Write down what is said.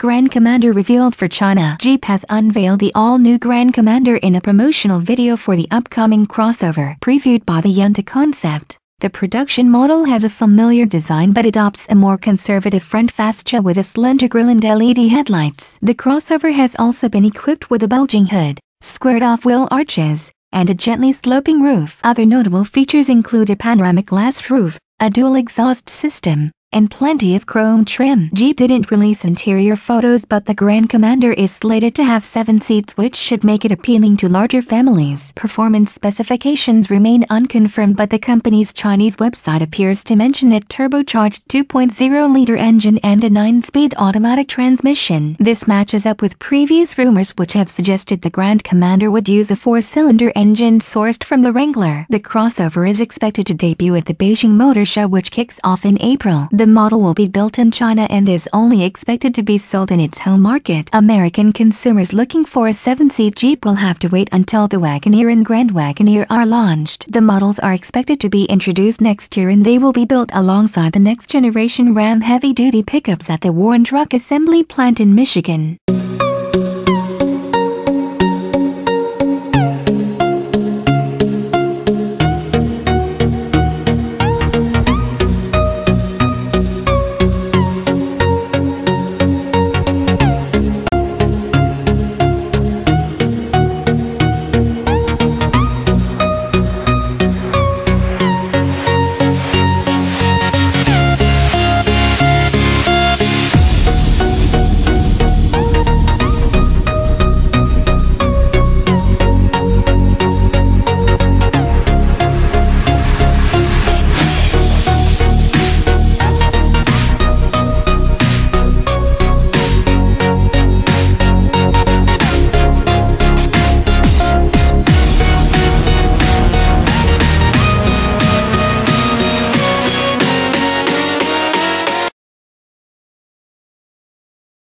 Grand Commander revealed for China. Jeep has unveiled the all-new Grand Commander in a promotional video for the upcoming crossover. Previewed by the Yuntu concept, the production model has a familiar design but adopts a more conservative front fascia with a slender grille and LED headlights. The crossover has also been equipped with a bulging hood, squared-off wheel arches, and a gently sloping roof. Other notable features include a panoramic glass roof, a dual exhaust system, and plenty of chrome trim. Jeep didn't release interior photos but the Grand Commander is slated to have 7 seats which should make it appealing to larger families. Performance specifications remain unconfirmed but the company's Chinese website appears to mention a turbocharged 2.0-liter engine and a 9-speed automatic transmission. This matches up with previous rumors which have suggested the Grand Commander would use a 4-cylinder engine sourced from the Wrangler. The crossover is expected to debut at the Beijing Motor Show which kicks off in April. The model will be built in China and is only expected to be sold in its home market. American consumers looking for a 7-seat Jeep will have to wait until the Wagoneer and Grand Wagoneer are launched. The models are expected to be introduced next year and they will be built alongside the next generation Ram heavy-duty pickups at the Warren Truck Assembly plant in Michigan.